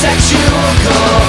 sexual call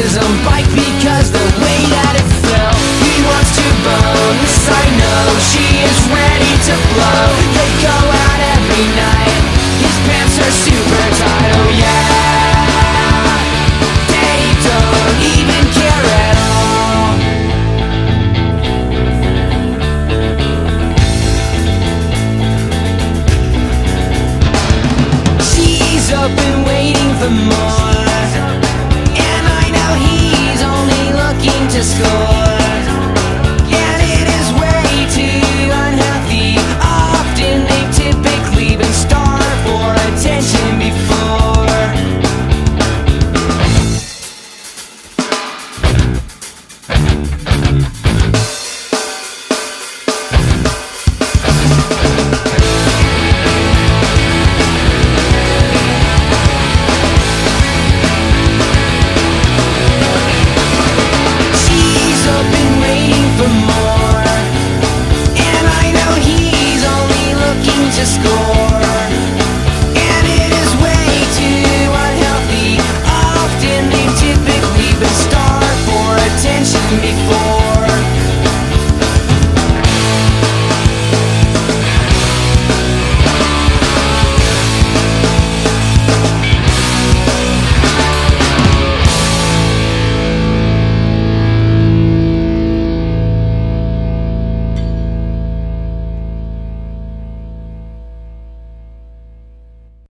his bike because the way that it fell. He wants to bonus, I know. She is ready to blow. They go out every night. His pants are super tight, oh yeah. They don't even care at all. She's up and waiting for more.